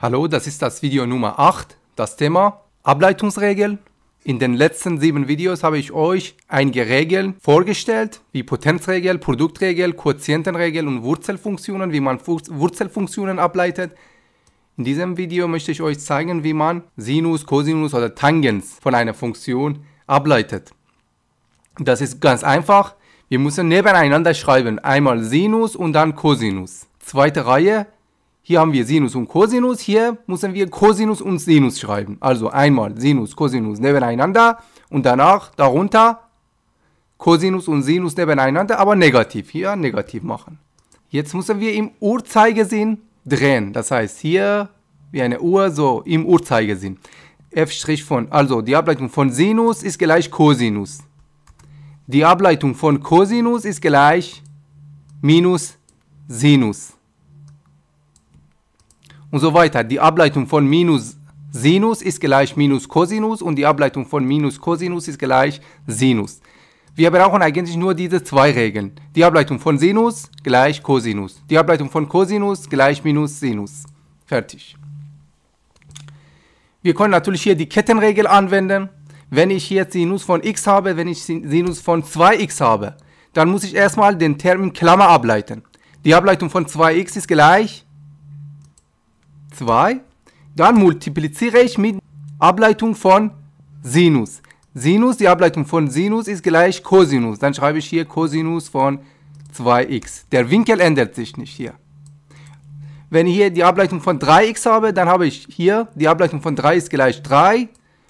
Hallo, das ist das Video Nummer 8, das Thema Ableitungsregeln. In den letzten sieben Videos habe ich euch einige Regeln vorgestellt, wie Potenzregel, Produktregel, Quotientenregel und Wurzelfunktionen, wie man Wurzelfunktionen ableitet. In diesem Video möchte ich euch zeigen, wie man Sinus, Cosinus oder Tangens von einer Funktion ableitet. Das ist ganz einfach. Wir müssen nebeneinander schreiben. Einmal Sinus und dann Cosinus. Zweite Reihe hier haben wir Sinus und Cosinus. Hier müssen wir Cosinus und Sinus schreiben. Also einmal Sinus, Cosinus nebeneinander und danach darunter Cosinus und Sinus nebeneinander, aber negativ. Hier negativ machen. Jetzt müssen wir im Uhrzeigersinn drehen. Das heißt hier wie eine Uhr so im Uhrzeigersinn. f' von, also die Ableitung von Sinus ist gleich Cosinus. Die Ableitung von Cosinus ist gleich minus Sinus und so weiter. Die Ableitung von minus Sinus ist gleich minus Cosinus und die Ableitung von minus Cosinus ist gleich Sinus. Wir brauchen eigentlich nur diese zwei Regeln. Die Ableitung von Sinus gleich Cosinus. Die Ableitung von Cosinus gleich minus Sinus. Fertig. Wir können natürlich hier die Kettenregel anwenden. Wenn ich hier Sinus von x habe, wenn ich Sinus von 2x habe, dann muss ich erstmal den Term in Klammer ableiten. Die Ableitung von 2x ist gleich 2. Dann multipliziere ich mit Ableitung von Sinus. Sinus, die Ableitung von Sinus ist gleich Cosinus. Dann schreibe ich hier Cosinus von 2x. Der Winkel ändert sich nicht hier. Wenn ich hier die Ableitung von 3x habe, dann habe ich hier die Ableitung von 3 ist gleich 3.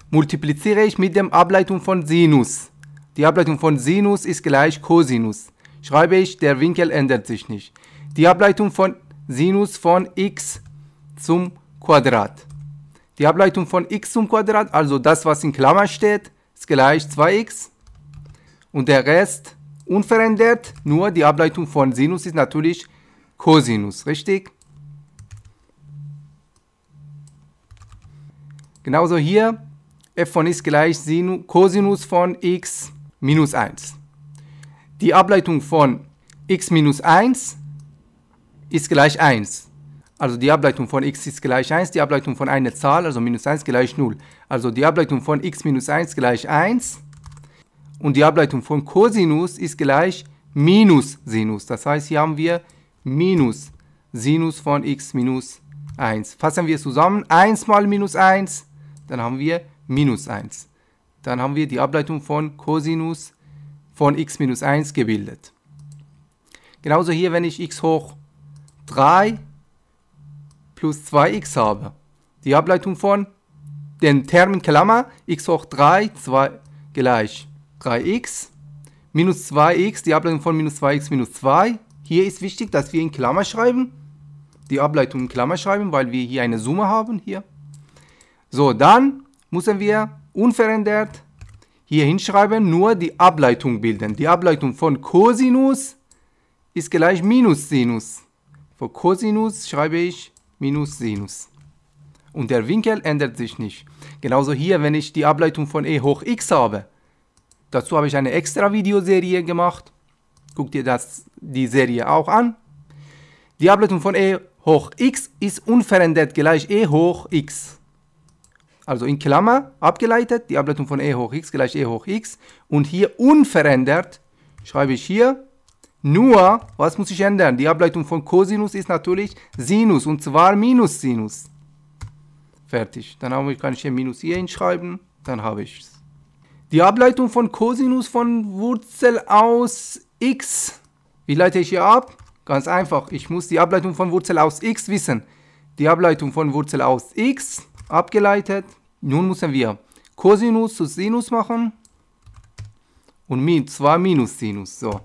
Multipliziere ich mit der Ableitung von Sinus. Die Ableitung von Sinus ist gleich Cosinus. Schreibe ich, der Winkel ändert sich nicht. Die Ableitung von Sinus von x zum Quadrat. Die Ableitung von x zum Quadrat, also das, was in Klammer steht, ist gleich 2x. Und der Rest unverändert, nur die Ableitung von Sinus ist natürlich Cosinus, richtig? Genauso hier, f von x gleich Sinus, Cosinus von x minus 1. Die Ableitung von x minus 1 ist gleich 1. Also die Ableitung von x ist gleich 1, die Ableitung von einer Zahl, also minus 1 gleich 0. Also die Ableitung von x minus 1 gleich 1 und die Ableitung von Cosinus ist gleich minus Sinus. Das heißt, hier haben wir minus Sinus von x minus 1. Fassen wir zusammen, 1 mal minus 1, dann haben wir minus 1. Dann haben wir die Ableitung von Cosinus von x minus 1 gebildet. Genauso hier, wenn ich x hoch 3 plus 2x habe. Die Ableitung von den Termen Klammer x hoch 3, 2 gleich 3x, minus 2x, die Ableitung von minus 2x minus 2. Hier ist wichtig, dass wir in Klammer schreiben, die Ableitung in Klammer schreiben, weil wir hier eine Summe haben, hier. So, dann müssen wir unverändert hier hinschreiben, nur die Ableitung bilden. Die Ableitung von Cosinus ist gleich minus Sinus. Für Cosinus schreibe ich minus Sinus. Und der Winkel ändert sich nicht. Genauso hier, wenn ich die Ableitung von e hoch x habe. Dazu habe ich eine extra Videoserie gemacht. Guckt ihr das, die Serie auch an. Die Ableitung von e hoch x ist unverändert gleich e hoch x. Also in Klammer abgeleitet, die Ableitung von e hoch x gleich e hoch x. Und hier unverändert schreibe ich hier nur, was muss ich ändern? Die Ableitung von Cosinus ist natürlich Sinus und zwar minus Sinus. Fertig. Dann kann ich hier minus hier hinschreiben, dann habe ich es. Die Ableitung von Cosinus von Wurzel aus x. Wie leite ich hier ab? Ganz einfach. Ich muss die Ableitung von Wurzel aus x wissen. Die Ableitung von Wurzel aus x abgeleitet. Nun müssen wir Cosinus zu Sinus machen. Und min, zwar minus Sinus. So.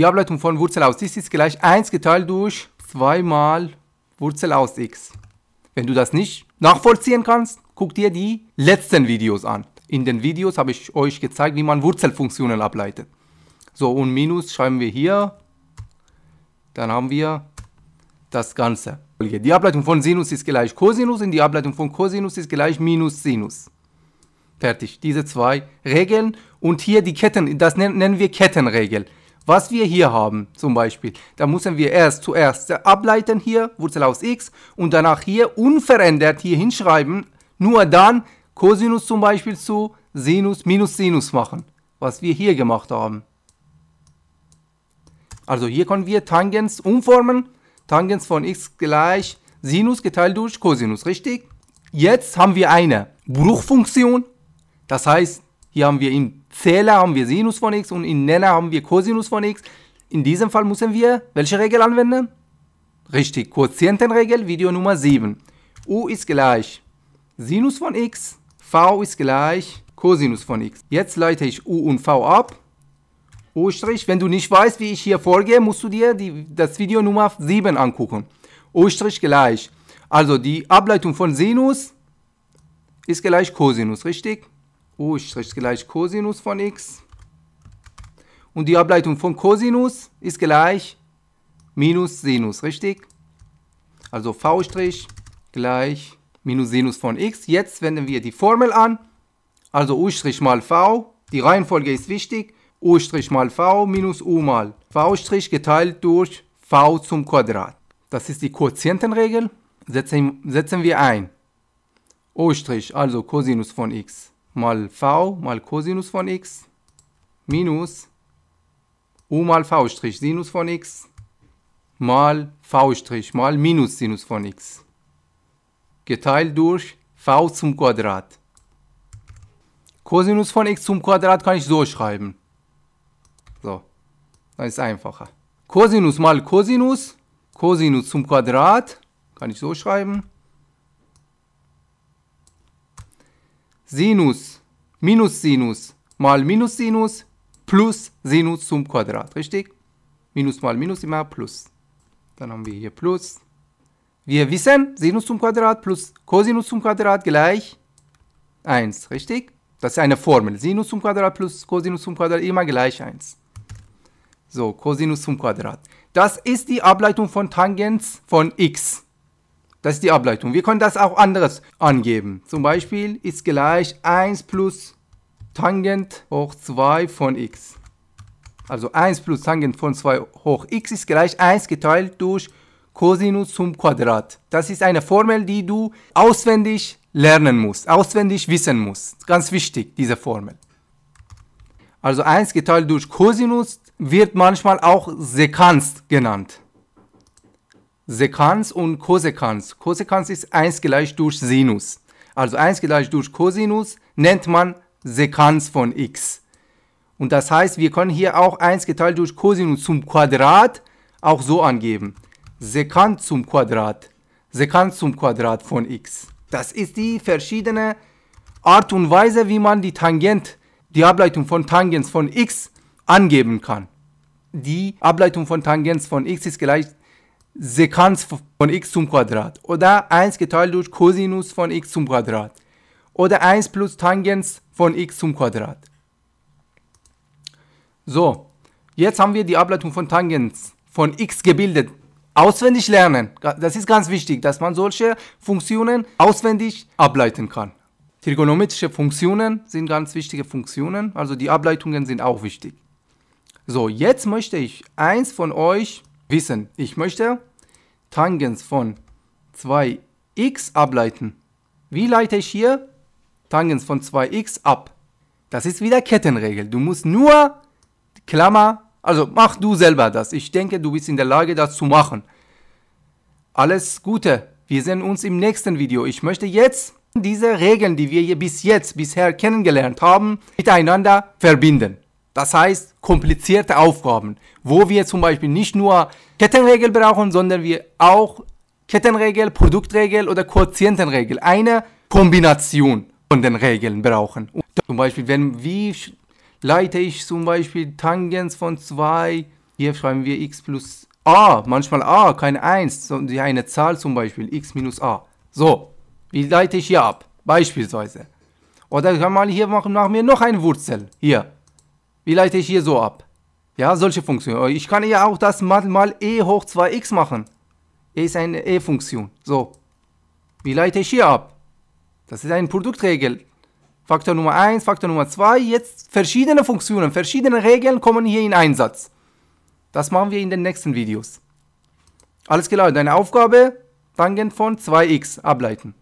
Die Ableitung von Wurzel aus x ist gleich 1 geteilt durch 2 mal Wurzel aus x. Wenn du das nicht nachvollziehen kannst, guck dir die letzten Videos an. In den Videos habe ich euch gezeigt, wie man Wurzelfunktionen ableitet. So, und Minus schreiben wir hier. Dann haben wir das Ganze. Die Ableitung von Sinus ist gleich Cosinus und die Ableitung von Cosinus ist gleich Minus Sinus. Fertig. Diese zwei Regeln. Und hier die Ketten, das nennen wir Kettenregel. Was wir hier haben, zum Beispiel, da müssen wir erst zuerst ableiten hier, Wurzel aus x, und danach hier unverändert hier hinschreiben, nur dann Cosinus zum Beispiel zu Sinus minus Sinus machen, was wir hier gemacht haben. Also hier können wir Tangens umformen, Tangens von x gleich Sinus geteilt durch Cosinus, richtig? Jetzt haben wir eine Bruchfunktion, das heißt, hier haben wir in Zähler haben wir Sinus von x und in Nenner haben wir Cosinus von x. In diesem Fall müssen wir welche Regel anwenden? Richtig, Quotientenregel, Video Nummer 7. u ist gleich Sinus von x, v ist gleich Cosinus von x. Jetzt leite ich u und v ab. u', wenn du nicht weißt, wie ich hier vorgehe, musst du dir die, das Video Nummer 7 angucken. u' gleich. Also die Ableitung von Sinus ist gleich Cosinus, richtig? U' gleich Cosinus von x. Und die Ableitung von Cosinus ist gleich minus Sinus, richtig? Also v' gleich minus Sinus von x. Jetzt wenden wir die Formel an. Also u' mal v. Die Reihenfolge ist wichtig. u' mal v minus u mal v' geteilt durch v zum Quadrat. Das ist die Quotientenregel. Setzen, setzen wir ein. u', also Cosinus von x mal v mal Cosinus von x minus u mal v' Sinus von x mal v' mal minus Sinus von x geteilt durch v zum Quadrat. Cosinus von x zum Quadrat kann ich so schreiben. So, dann ist einfacher. Cosinus mal Cosinus, Cosinus zum Quadrat, kann ich so schreiben. Sinus minus Sinus mal minus Sinus plus Sinus zum Quadrat, richtig? Minus mal Minus immer plus. Dann haben wir hier plus. Wir wissen, Sinus zum Quadrat plus Cosinus zum Quadrat gleich 1, richtig? Das ist eine Formel. Sinus zum Quadrat plus Cosinus zum Quadrat immer gleich 1. So, Cosinus zum Quadrat. Das ist die Ableitung von Tangens von x. Das ist die Ableitung. Wir können das auch anderes angeben. Zum Beispiel ist gleich 1 plus Tangent hoch 2 von x. Also 1 plus Tangent von 2 hoch x ist gleich 1 geteilt durch Cosinus zum Quadrat. Das ist eine Formel, die du auswendig lernen musst, auswendig wissen musst. Ganz wichtig, diese Formel. Also 1 geteilt durch Cosinus wird manchmal auch Sekanz genannt. Sekanz und Kosekanz. Kosekanz ist 1 gleich durch Sinus. Also 1 gleich durch Cosinus nennt man Sekanz von x. Und das heißt, wir können hier auch 1 geteilt durch Cosinus zum Quadrat auch so angeben. Sekant zum Quadrat. Sekant zum Quadrat von x. Das ist die verschiedene Art und Weise, wie man die Tangent, die Ableitung von Tangens von x angeben kann. Die Ableitung von Tangens von x ist gleich Sekanz von x zum Quadrat oder 1 geteilt durch Cosinus von x zum Quadrat oder 1 plus Tangens von x zum Quadrat. So, jetzt haben wir die Ableitung von Tangens von x gebildet. Auswendig lernen. Das ist ganz wichtig, dass man solche Funktionen auswendig ableiten kann. Trigonometrische Funktionen sind ganz wichtige Funktionen, also die Ableitungen sind auch wichtig. So, jetzt möchte ich eins von euch wissen. Ich möchte Tangens von 2x ableiten. Wie leite ich hier Tangens von 2x ab? Das ist wieder Kettenregel. Du musst nur Klammer, also mach du selber das. Ich denke, du bist in der Lage, das zu machen. Alles Gute. Wir sehen uns im nächsten Video. Ich möchte jetzt diese Regeln, die wir hier bis jetzt, bisher kennengelernt haben, miteinander verbinden. Das heißt, komplizierte Aufgaben, wo wir zum Beispiel nicht nur Kettenregel brauchen, sondern wir auch Kettenregel, Produktregel oder Quotientenregel, eine Kombination von den Regeln brauchen. Und zum Beispiel, wenn wie leite ich zum Beispiel Tangens von 2, hier schreiben wir x plus a, manchmal a, kein 1, sondern eine Zahl zum Beispiel, x minus a. So, wie leite ich hier ab? Beispielsweise. Oder kann man hier machen, nach mir noch eine Wurzel. Hier, wie leite ich hier so ab? Ja, solche Funktionen. Ich kann ja auch das mal, mal e hoch 2x machen. e ist eine e-Funktion. So. Wie leite ich hier ab? Das ist eine Produktregel. Faktor Nummer 1, Faktor Nummer 2. Jetzt verschiedene Funktionen, verschiedene Regeln kommen hier in Einsatz. Das machen wir in den nächsten Videos. Alles klar, deine Aufgabe, Tangent von 2x ableiten.